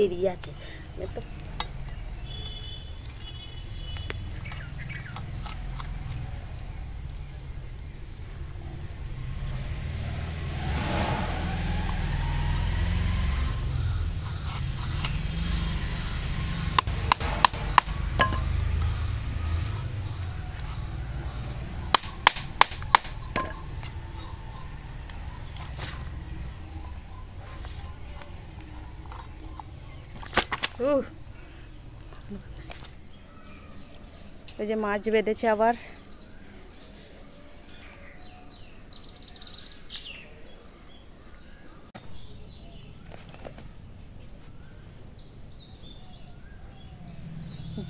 দেরি আছে। তো ওই যে মাছ বেঁধেছে আবার।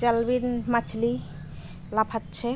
জালবিন মাছলি লাফাচ্ছে।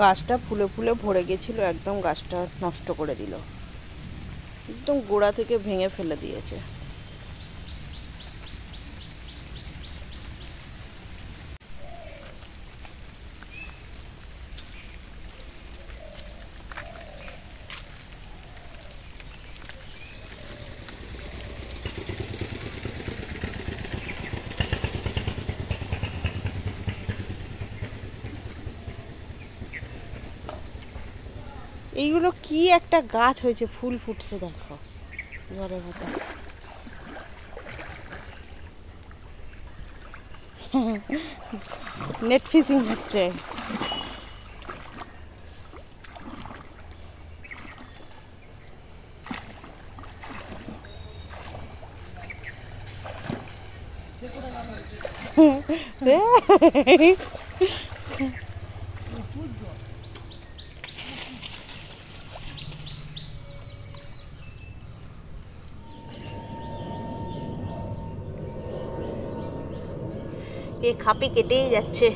গাছটা ফুলে ফুলে ভরে গেছিল, একদম গাছটা নষ্ট করে দিল। একদম গোড়া থেকে ভেঙে ফেলে দিয়েছে। এইগুলো কি একটা গাছ হয়েছে? ফুল ফুটছে দেখো। ঘরের মতো নেট ফিশিং হচ্ছে। এ খাপি কেটেই যাচ্ছে।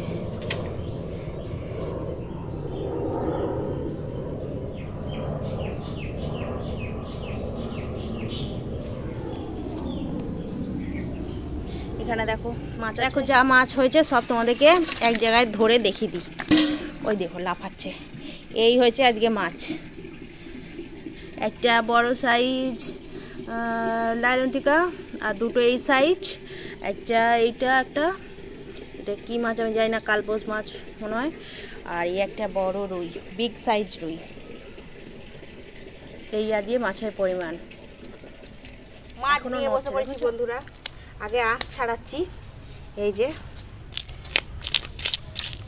এখানে দেখো মাছ দেখো যা মাছ হয়েছে সব তোমাদেরকে এক জায়গায় ধরে দেখিয়ে দিই। ওই দেখো লাফাচ্ছে। এই হয়েছে আজকে মাছ। একটা বড় সাইজ লাইলন টিকা আর দুটো এই সাইজ একটা এইটা একটা এটা কি মাছ আমি জানি না কালবোস মাছ মনে হয়। আর এই একটা বড় রুই বিগ সাইজ রুই। এই দিয়ে মাছের পরিমাণ। মাছ নিয়ে বসে পড়েছি বন্ধুরা। আগে আঁশ ছাড়াচ্ছি। এই যে।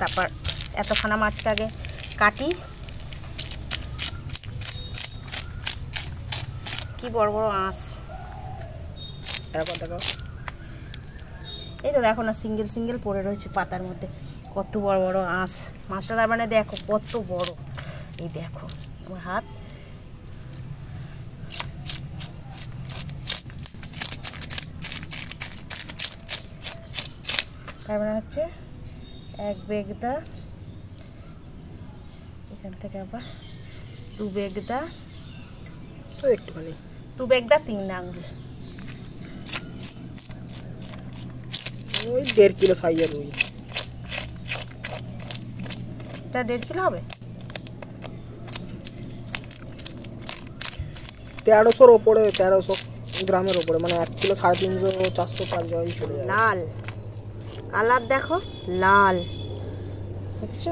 তারপর এতখানা মাছটা আগে কাটি। কি বড় বড় আঁশ। এরকম দেখো এই তো দেখো না সিঙ্গেল সিঙ্গেল পড়ে রয়েছে পাতার মধ্যে। কত বড় বড় আঁশ। মাছটা তার মানে দেখো কত বড়। এই দেখো আমার হাত। তার মানে হচ্ছে এক বেগদা এখান থেকে আবার দু বেগদা একটুখানি। দু বেগদা তিন আঙুল। ওই দেড় কিলো সাইজের রুই এটা দেড় কিলো হবে? তেরোশোর ওপরে তেরোশো গ্রামের ওপরে মানে এক কিলো সাড়ে তিনশো চারশো পাঁচ জায়গায় চলে যায়। লাল। কালার দেখো লাল। দেখছ?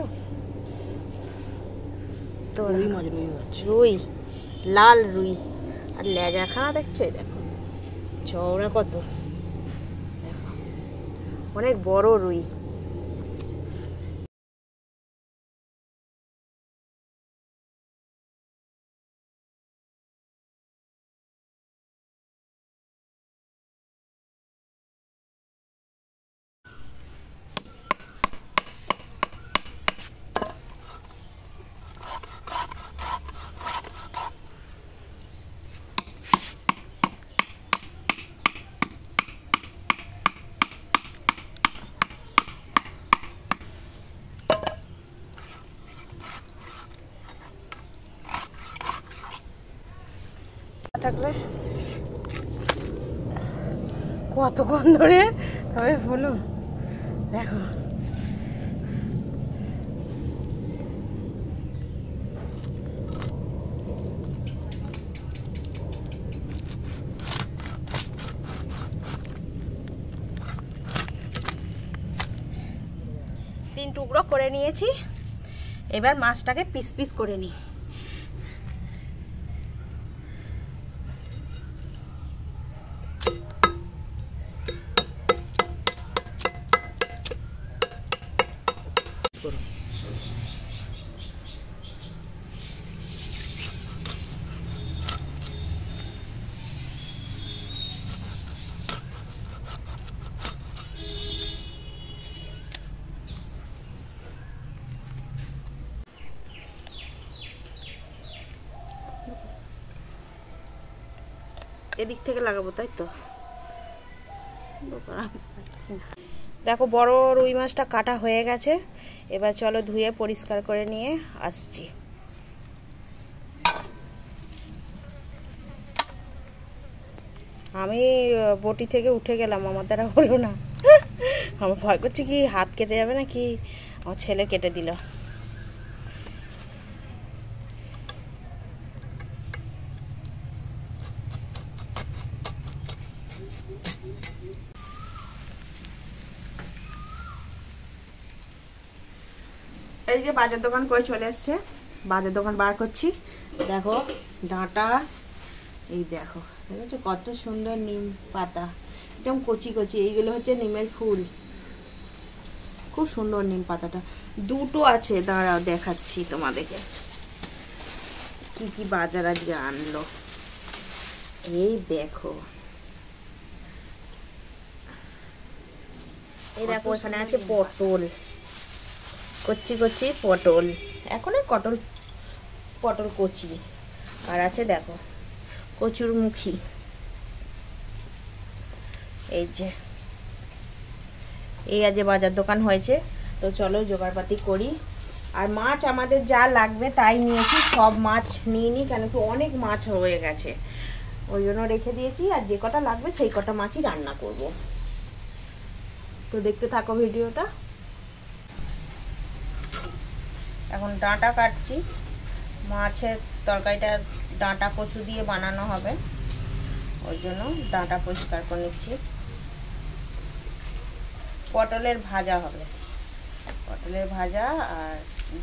তো রুই মাছ রুই মাছ রুই লাল রুই। আর লেজাখানা দেখছ? এই দেখো। চওড়া কত? অনেক বড় রুই। কতক্ষণ ধরে? তবে বলো। দেখো। তিন টুকরো করে নিয়েছি। এবার মাছটাকে পিস পিস করে নিই। এদিক থেকে লাগাবো, তাই তো? দেখো বড় রুই মাছটা কাটা হয়ে গেছে। এবার চলো ধুয়ে পরিষ্কার করে নিয়ে আসছি। আমি বটি থেকে উঠে গেলাম, আমার দ্বারা হলো না। আমার ভয় করছে কি, হাত কেটে যাবে নাকি? আমার ছেলে কেটে দিল। এই যে বাজার দোকান করে চলে এসছে। বাজার দোকান বার করছি। দেখো, ডাঁটা, এই দেখো, দেখেছ কত সুন্দর নিম পাতা। একদম কচি কচি, এইগুলো হচ্ছে নিমের ফুল। খুব সুন্দর নিম পাতাটা। দুটো আছে, দাঁড়াও দেখাচ্ছি তোমাদেরকে। কি কি বাজার আজকে আনলো। এই দেখো। এই দেখো, এখানে আছে পটল। কচি কচি পটল। এখন আর কটল পটল কচি। আর আছে দেখো, কচুর মুখী। এই যে, এই আজ বাজার দোকান হয়েছে। তো চলো জোগাড়পাতি করি। আর মাছ আমাদের যা লাগবে তাই নিয়েছি, সব মাছ নিয়ে নিই কেন কি অনেক মাছ হয়ে গেছে। ওই জন্য রেখে দিয়েছি, আর যে কটা লাগবে সেই কটা মাছই রান্না করব। তো দেখতে থাকো ভিডিওটা। এখন ডাঁটা কাটছি। মাছের তরকারিটা ডাঁটা কচু দিয়ে বানানো হবে। ওই জন্য ডাঁটা পরিষ্কার করে নিচ্ছি। পটলের ভাজা হবে। পটলের ভাজা আর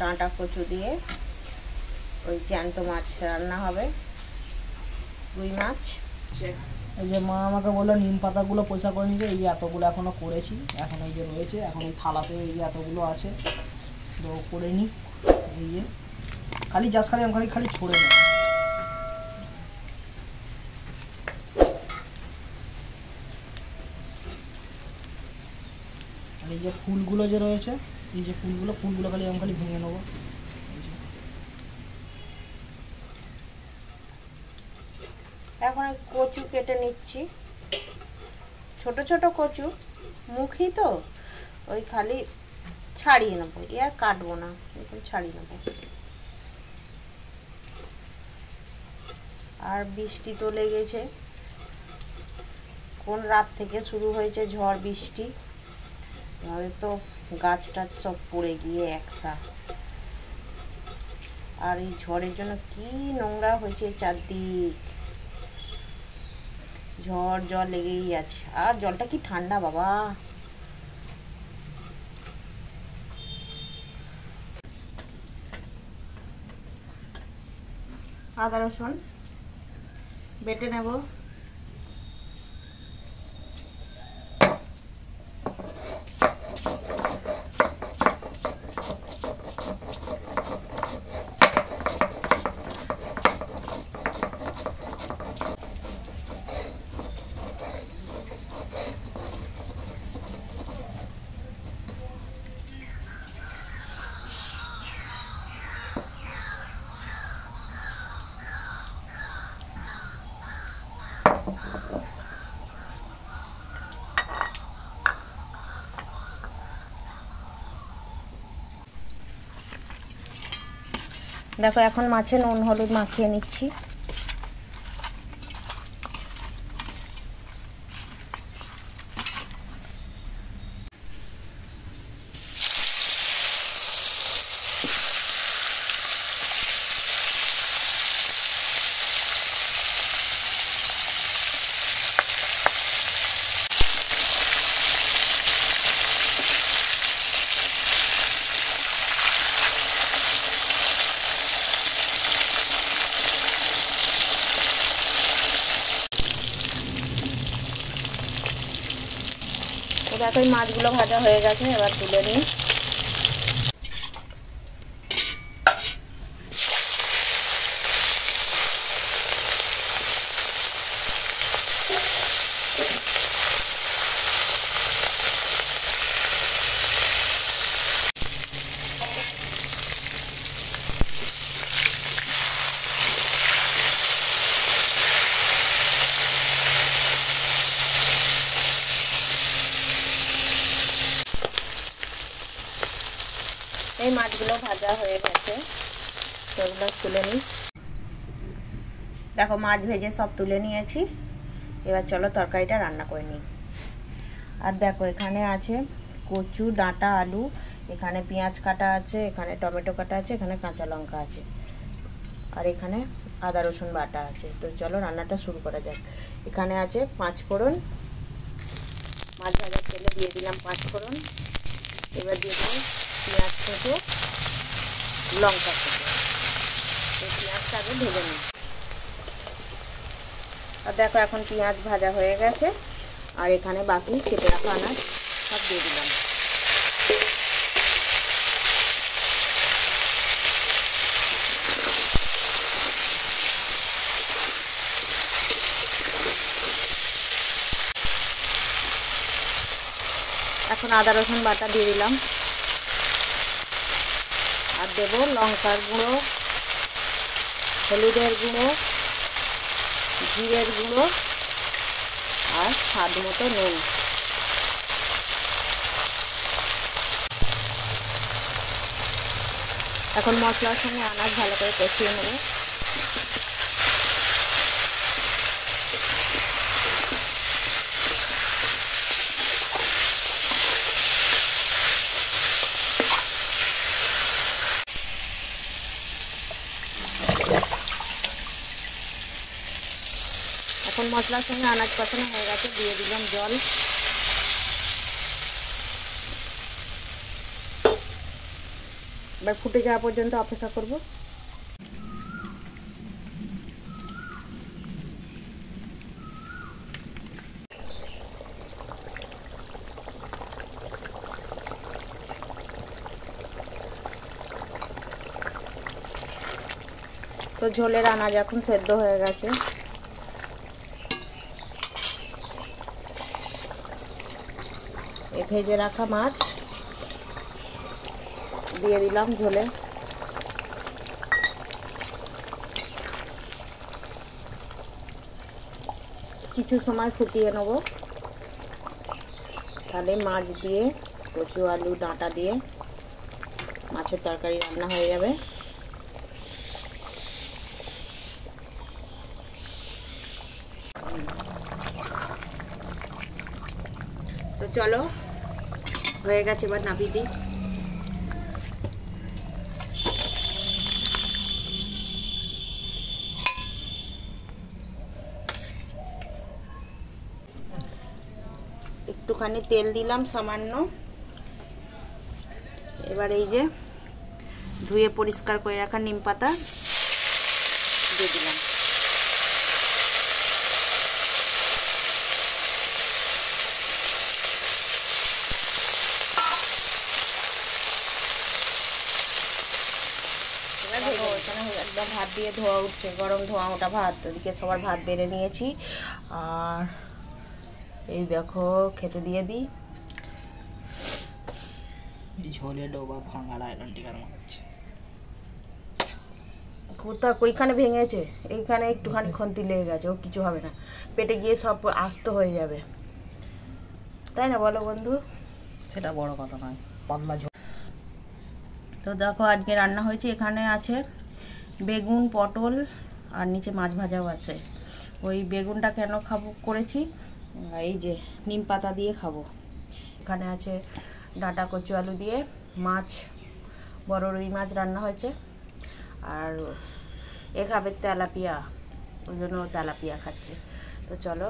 ডাঁটা কচু দিয়ে ওই জ্যান্ত মাছ রান্না হবে। রুই মাছ। এই যে মা আমাকে বলল নিম পাতাগুলো পয়সা করে নিতে এই এতগুলো এখনও করেছি। এখন এই যে রয়েছে এখন এই থালাতে এই যে এতগুলো আছে। তো করে নিই। এই যে খালি জাস্ট খালি আমি খালি খালি ছড়ে নেব। আর এই যে ফুলগুলো যে রয়েছে, এই যে ফুলগুলো ফুলগুলো খালি আমি খালি ভেঙে নেব। এখন কচু কেটে নিচ্ছি। ছোট ছোট কচু মুখই তো, ওই খালি ছাড়িয়ে নেব। এ আর কাটবো না, এরকম ছাড়িয়ে নেব। আর বৃষ্টি তো লেগেছে। কোন রাত থেকে শুরু হয়েছে ঝড়, বৃষ্টি? তো গাছ টাছ সব পড়ে গিয়ে একসা। আর এই ঝড়ের জন্য কি নোংরা হয়েছে চারদিক? ঝড়, জল লেগেই আছে। আর জলটা কি ঠান্ডা, বাবা? আদা রসুন বেটে নেব। দেখো এখন মাছে নুন হলুদ মাখিয়ে নিচ্ছি তো দেখো এই মাছগুলো ভাজা হয়ে গেছে এবার তুলে নিই এই মাছগুলো ভাজা হয়ে গেছে এগুলো তুলে নিই। দেখো মাছ ভেজে সব তুলে নিয়েছি। এবার চলো তরকারিটা রান্না করে নিই। আর দেখো এখানে আছে কচু, ডাঁটা, আলু, এখানে পেঁয়াজ কাটা আছে, এখানে টমেটো কাটা আছে, এখানে কাঁচা লঙ্কা আছে। আর এখানে আদা, রসুন বাটা আছে। তো চলো রান্নাটা শুরু করা যাক। এখানে আছে পাঁচ ফোড়ন। মাছ ভাজার তেলে দিয়ে দিলাম পাঁচ ফোড়ন। এবার দিয়ে দিলাম পেঁয়াজ কুচো লঙ্কা। পেঁয়াজটা আগে ভেজে নিই। আর দেখো এখন পেঁয়াজ ভাজা হয়ে গেছে, আর এখানে বাকি কেটে রাখা আনাজ সব দিয়ে দিলাম। এখন আদা, রসুন বাটা দিয়ে দিলাম। আর দেবো লঙ্কার গুঁড়ো হলুদের গুঁড়ো, জিরের গুঁড়ো আর স্বাদ মতো নুন। এখন মশলার সঙ্গে আনাজ ভালো করে কষিয়ে নেব এখন মশলার সঙ্গে আনাজ কষানো হয়ে গেছে, দিয়ে দিলাম জল। এবার ফুটে যাওয়া পর্যন্ত অপেক্ষা করব। তো ঝোলের আনাজ এখন সেদ্ধ হয়ে গেছে। ভেজে রাখা মাছ। দিয়ে দিলাম ঝোলে। কিছু সময় ফুটিয়ে নেব। তাহলে মাছ দিয়ে, কচু, আলু, ডাঁটা দিয়ে মাছের তরকারি রান্না হয়ে যাবে। তো চলো হয়ে গেছে এবার নামিয়ে দিই। একটুখানি তেল দিলাম সামান্য। এবার এই যে ধুয়ে পরিষ্কার করে রাখা নিম পাতা দিয়ে দিলাম এবার দেখো, এখানে একদম ভাত দিয়ে ধোয়া উঠছে গরম ধোয়া ওটা ভাত ওদিকে সবার ভাত বেড়ে নিয়েছি। আর এই দেখো খেতে দিয়ে দিই। ঝোলে ডোবা ভাঙা লাইলন টিকার কোথা ওইখানে ভেঙেছে? এইখানে একটুখানি খন্তি লেগে গেছে ও কিছু হবে না। পেটে গিয়ে সব আস্ত হয়ে যাবে। তাই না বলো বন্ধু? সেটা বড় কথা নয় পাতলা তো দেখো আজকে রান্না হয়েছে এখানে আছে বেগুন, পটল আর নিচে মাছ ভাজাও আছে। ওই বেগুনটা কেন খাব করেছি? এই যে নিম পাতা দিয়ে খাব। এখানে আছে ডাঁটা কচু আলু দিয়ে মাছ, বড় রুই মাছ রান্না হয়েছে। আর এ খাবে তেলাপিয়া, ওই জন্য তেলাপিয়া খাচ্ছে। তো চলো,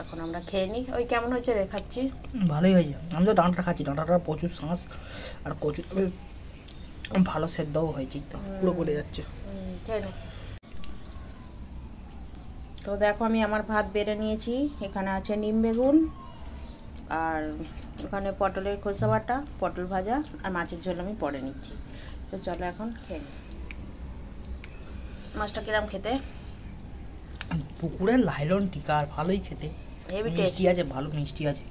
এখন আমরা খেয়ে নিই। ওই কেমন হয়েছে রে, খাচ্ছি? ভালোই হয়েছে। আমি তো ডাঁটা খাচ্ছি। ডাঁটাটা প্রচুর শাঁস আর কচু ভালো সেদ্ধও হয়েছে তো পুরো গলে যাচ্ছে। তো দেখো আমি আমার ভাত বেড়ে নিয়েছি এখানে আছে নিম বেগুন আর ওখানে পটলের খোসা বাটা পটল ভাজা আর মাছের ঝোল আমি পরে নিচ্ছি। তো চলো এখন খেয়ে। মাছটা কিরাম খেতে? পুকুরের লাইলন টিকা আর ভালোই খেতে। মিষ্টি আছে ভালো মিষ্টি আছে।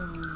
Mmm.